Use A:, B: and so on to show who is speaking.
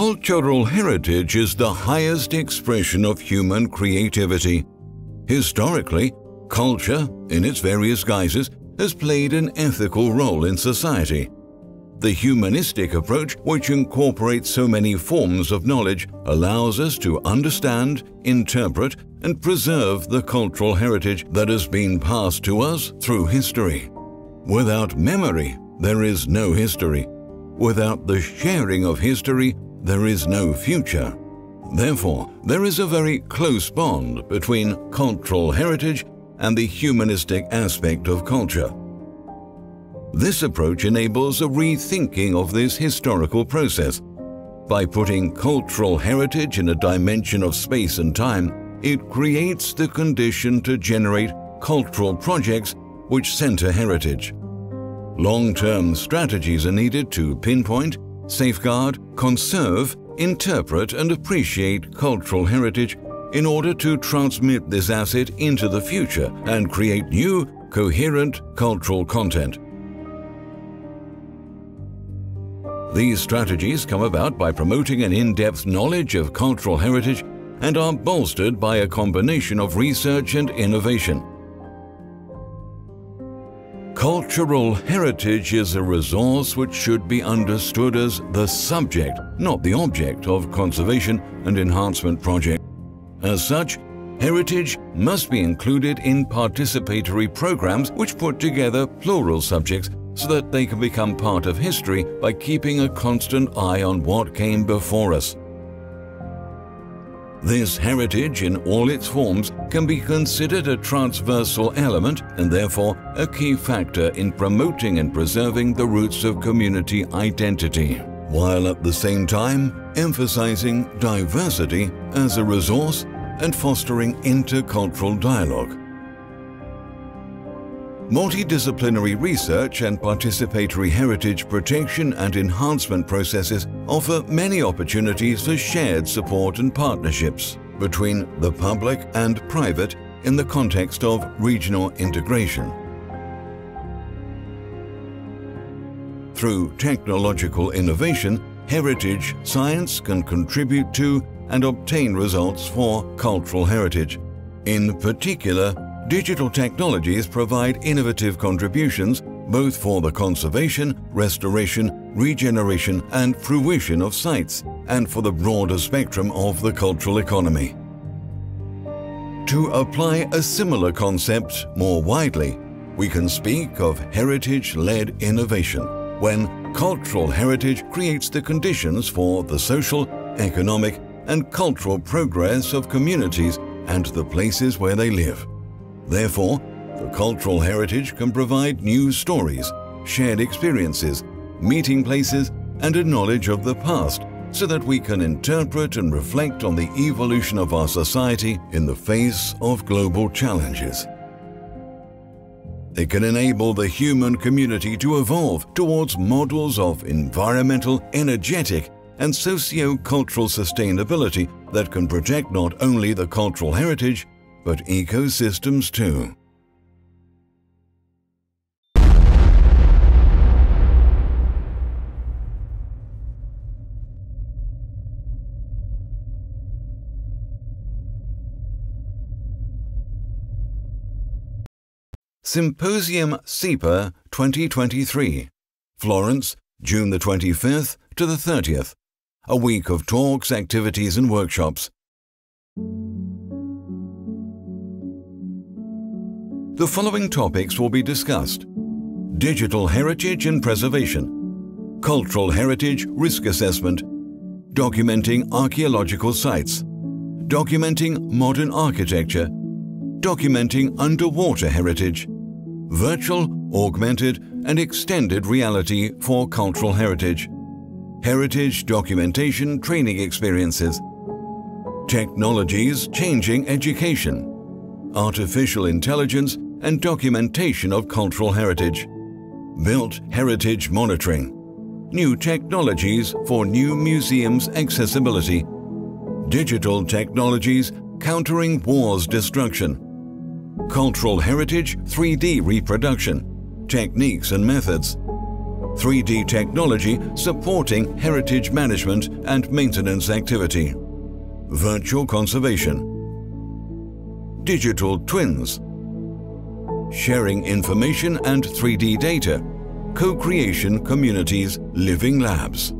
A: Cultural heritage is the highest expression of human creativity. Historically, culture, in its various guises, has played an ethical role in society. The humanistic approach, which incorporates so many forms of knowledge, allows us to understand, interpret, and preserve the cultural heritage that has been passed to us through history. Without memory, there is no history. Without the sharing of history, there is no future. Therefore, there is a very close bond between cultural heritage and the humanistic aspect of culture. This approach enables a rethinking of this historical process. By putting cultural heritage in a dimension of space and time, it creates the condition to generate cultural projects which center heritage. Long-term strategies are needed to pinpoint, safeguard, conserve, interpret and appreciate cultural heritage in order to transmit this asset into the future and create new, coherent cultural content. These strategies come about by promoting an in-depth knowledge of cultural heritage and are bolstered by a combination of research and innovation. Cultural heritage is a resource which should be understood as the subject, not the object of conservation and enhancement projects. As such, heritage must be included in participatory programs which put together plural subjects so that they can become part of history by keeping a constant eye on what came before us. This heritage in all its forms can be considered a transversal element and therefore a key factor in promoting and preserving the roots of community identity, while at the same time emphasizing diversity as a resource and fostering intercultural dialogue. Multidisciplinary research and participatory heritage protection and enhancement processes offer many opportunities for shared support and partnerships between the public and private in the context of regional integration. Through technological innovation, heritage science can contribute to and obtain results for cultural heritage. In particular, digital technologies provide innovative contributions both for the conservation, restoration, regeneration and fruition of sites and for the broader spectrum of the cultural economy. To apply a similar concept more widely, we can speak of heritage-led innovation when cultural heritage creates the conditions for the social, economic and cultural progress of communities and the places where they live. Therefore, the cultural heritage can provide new stories, shared experiences, meeting places, and a knowledge of the past so that we can interpret and reflect on the evolution of our society in the face of global challenges. It can enable the human community to evolve towards models of environmental, energetic, and socio-cultural sustainability that can protect not only the cultural heritage, but ecosystems too. Symposium CIPA 2023, Florence, June the 25th to the 30th. A week of talks, activities and workshops. The following topics will be discussed. Digital heritage and preservation, cultural heritage risk assessment, documenting archaeological sites, documenting modern architecture, documenting underwater heritage, virtual, augmented, and extended reality for cultural heritage, heritage documentation training experiences, technologies changing education, artificial intelligence and documentation of cultural heritage, built heritage monitoring, new technologies for new museums accessibility, digital technologies countering war's destruction, cultural heritage 3D reproduction, techniques and methods, 3D technology supporting heritage management and maintenance activity. Virtual conservation. Digital twins. Sharing information and 3D data. Co-creation communities living labs.